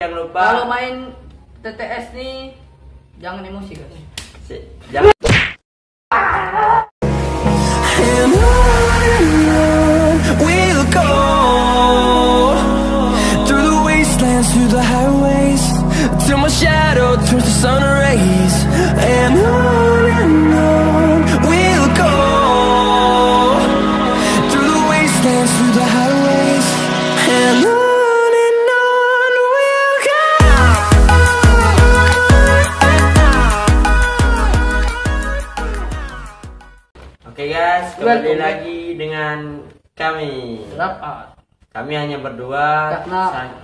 Jangan lupa. Kalau main TTS nih jangan emosi guys. Si- Jangan. And on and on we'll go Through the wastelands, through the highways Till my shadow turns to sun rays And on and on we'll go Through the wastelands, through the highways Oke guys, kembali Welcome. lagi dengan kami. Rapat. Kami hanya berdua. Karena sang-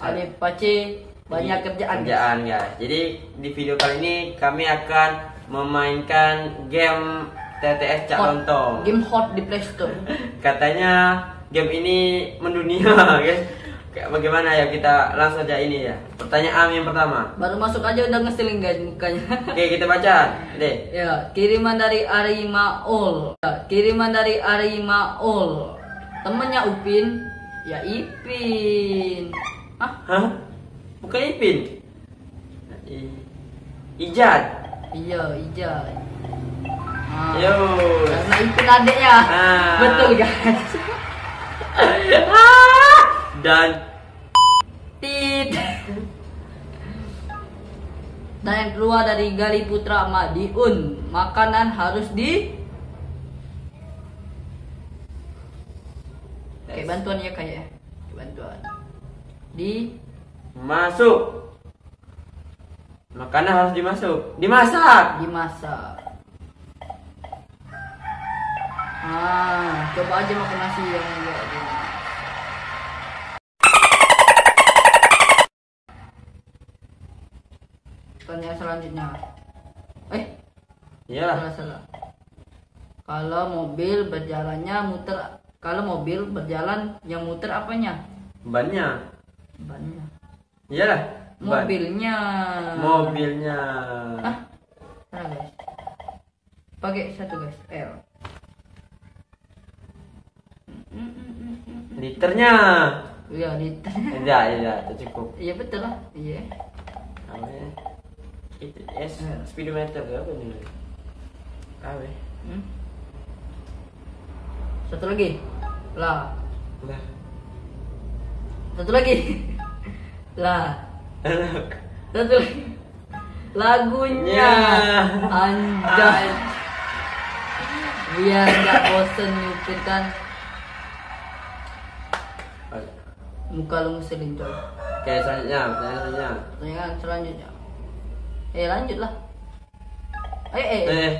ada Pace banyak di- kerjaan. kerjaan guys. Jadi di video kali ini kami akan memainkan game TTS Cak. Lontong. Game hot di Play Store. Katanya game ini mendunia guys. Kayak bagaimana ya kita langsung aja ini ya. Pertanyaan yang pertama. Baru masuk aja udah ngeselin guys mukanya. Oke kita baca. Deh. Ya, kiriman dari Arimaol. Ya, kiriman dari Arimaol. Temennya Upin, ya Ipin. Hah? Hah? Bukan Ipin. I- Ijad. Iya, Ija. Ah, Yo. Karena Ipin adeknya. Ah. Betul guys. Dan Tit. Dan yang keluar dari Gali Putra Madiun, makanan harus di Oke, bantuan ya kayak bantuan. Di masuk. Makanan harus dimasuk. Dimasak. dimasak. Ah, coba aja makan nasi yang enggak gini. Pertanyaan selanjutnya. Eh, Iyalah. salah salah. Kalau mobil berjalannya muter, kalau mobil berjalan yang muter apanya? Bannya. Bannya. Iyalah. Ban. Mobilnya. Mobilnya. Ah, salah guys. Pakai satu guys, L. Liternya. Iya, liter. Tidak, itu cukup. Iya betul lah. Iya. Namanya itu S Ya. speedometer apa nih? Apa? Hmm? Satu lagi. Lah. Lah. Satu lagi. lah. Satu lagi. Lagunya. Ya. Anjay. Biar nggak bosen nyupir kan. Muka lu ngeselin coy. Oke, selanjutnya, pertanyaan selanjutnya. Pertanyaan selanjutnya. Eh lanjut lah. Eh eh. eh. Eh,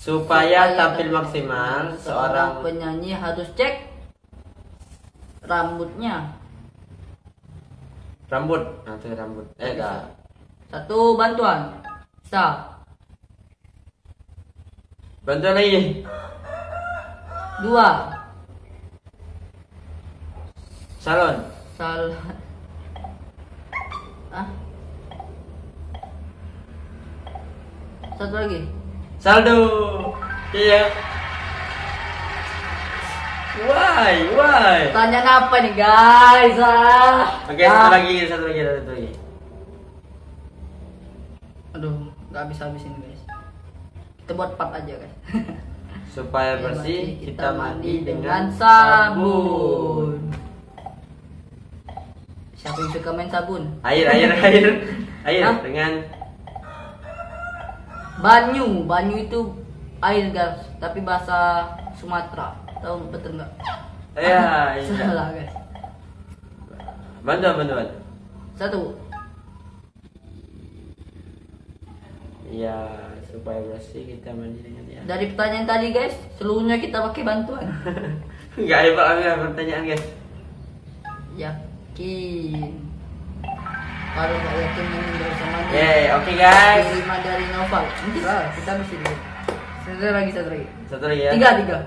supaya tampil maksimal, seorang penyanyi harus cek rambutnya. rambut, nanti rambut. Eh, dah. Satu bantuan. Sa. Bantuan lagi. Dua. Salon. Sal. Satu lagi. Saldo. Iya. Why? Why? Pertanyaan apa nih guys? Ah. Oke, satu Ah. lagi, satu lagi, satu lagi. Aduh, nggak habis habis ini guys. Kita buat part aja guys. Supaya bersih, kita mandi dengan sabun. Siapa yang suka main sabun? Air, air, air, air Hah? dengan Banyu, banyu itu air guys, tapi bahasa Sumatera. Tahu betul nggak? ya, iya. Salah guys. Bantuan, bantuan. Satu. Ya, supaya bersih kita mandi dengan ya. Dari pertanyaan tadi guys, seluruhnya kita pakai bantuan. Enggak hebat ambil pertanyaan guys. Yakin. Nggak yakin nggak usah mandi. Yeay, oke guys. Terima dari Noval. Nanti lah, kita mesti dulu. Satu lagi, satu lagi. Satu lagi ya. Tiga, tiga.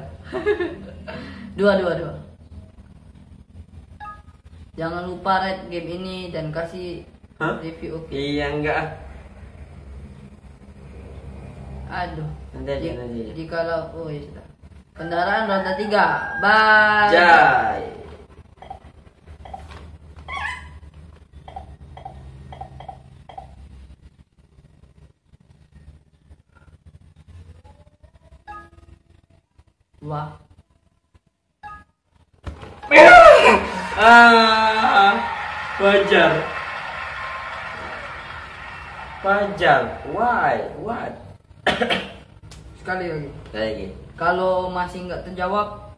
dua, dua, dua. Jangan lupa rate game ini dan kasih Hah? review oke. Iya enggak. Aduh. Nanti aja, nanti aja. Jikalau oh ya sudah. Kendaraan roda tiga. Bye. Jai. Wah. Ah, wajar. Wajar. Why? What? Sekali lagi. Lagi. Kalau masih nggak terjawab,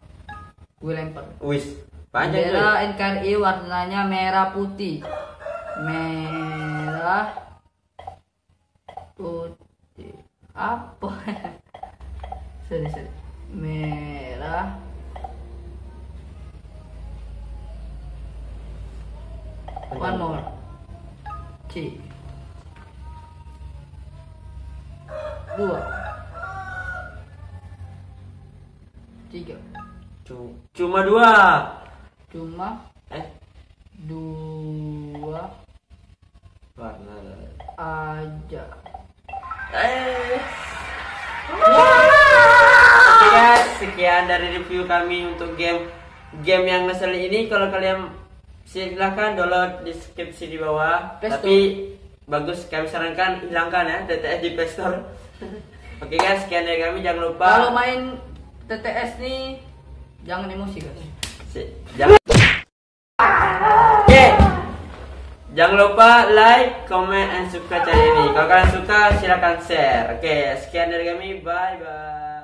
gue lempar. Wis. Panjang Bendera. NKRI warnanya merah putih. Merah putih. Apa? sorry, sorry. Merah One more. C. Dua. Tiga. Cu- Cuma dua. Cuma Eh, dua warna. aja. Eh. Guys, sekian dari review kami untuk game game yang ngeselin ini. Kalau kalian silahkan download di deskripsi di bawah. Play. Tapi bagus kami sarankan hilangkan ya DTS di Play Store. Oke guys, sekian dari kami. Jangan lupa. Kalau main TTS nih jangan emosi guys. Si- jangan. Oke. Jangan lupa like, comment, and subscribe channel ini. Kalau kalian suka, silahkan share. Oke, sekian dari kami. Bye bye.